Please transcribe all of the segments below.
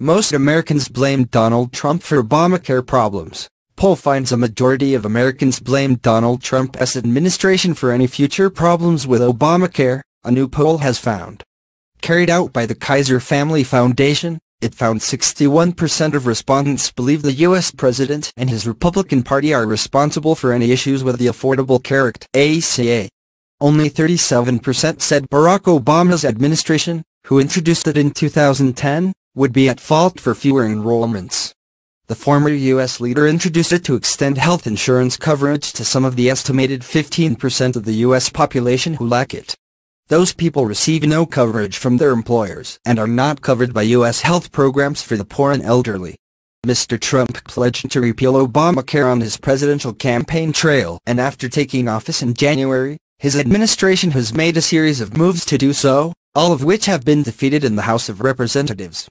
Most Americans blamed Donald Trump for Obamacare problems. Poll finds a majority of Americans blamed Donald Trump's administration for any future problems with Obamacare, a new poll has found. Carried out by the Kaiser Family Foundation, it found 61% of respondents believe the U.S. president and his Republican Party are responsible for any issues with the Affordable Care Act ACA. Only 37% said Barack Obama's administration, who introduced it in 2010, would be at fault for fewer enrollments. The former U.S. leader introduced it to extend health insurance coverage to some of the estimated 15% of the U.S. population who lack it. Those people receive no coverage from their employers and are not covered by U.S. health programs for the poor and elderly. Mr. Trump pledged to repeal Obamacare on his presidential campaign trail and after taking office in January, his administration has made a series of moves to do so, all of which have been defeated in the House of Representatives.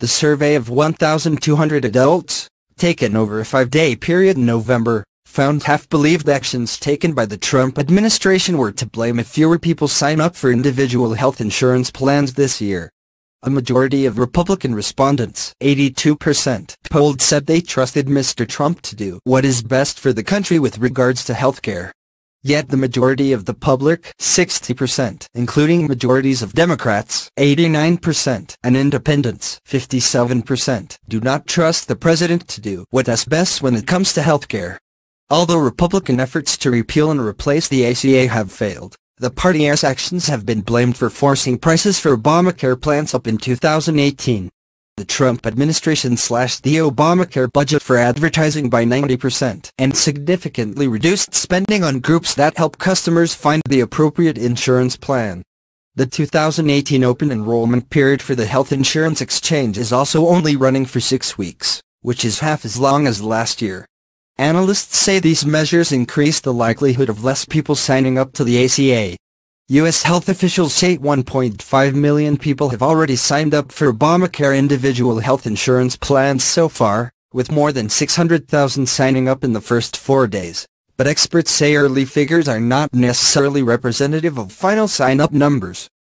The survey of 1,200 adults, taken over a five-day period in November, found half believed actions taken by the Trump administration were to blame if fewer people sign up for individual health insurance plans this year. A majority of Republican respondents, 82%, polled said they trusted Mr. Trump to do what is best for the country with regards to health care. Yet the majority of the public, 60%, including majorities of Democrats, 89%, and independents, 57%, do not trust the president to do what is best when it comes to health care. Although Republican efforts to repeal and replace the ACA have failed, the party's actions have been blamed for forcing prices for Obamacare plans up in 2018. The Trump administration slashed the Obamacare budget for advertising by 90% and significantly reduced spending on groups that help customers find the appropriate insurance plan. The 2018 open enrollment period for the health insurance exchange is also only running for six weeks, which is half as long as last year. Analysts say these measures increase the likelihood of less people signing up to the ACA. U.S. health officials say 1.5 million people have already signed up for Obamacare individual health insurance plans so far, with more than 600,000 signing up in the first four days. But experts say early figures are not necessarily representative of final sign-up numbers.